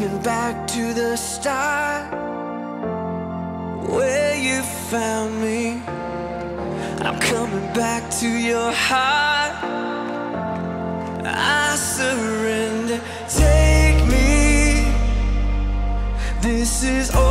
coming back to the start where you found me. I'm coming back to your heart. I surrender. Take me. This is all.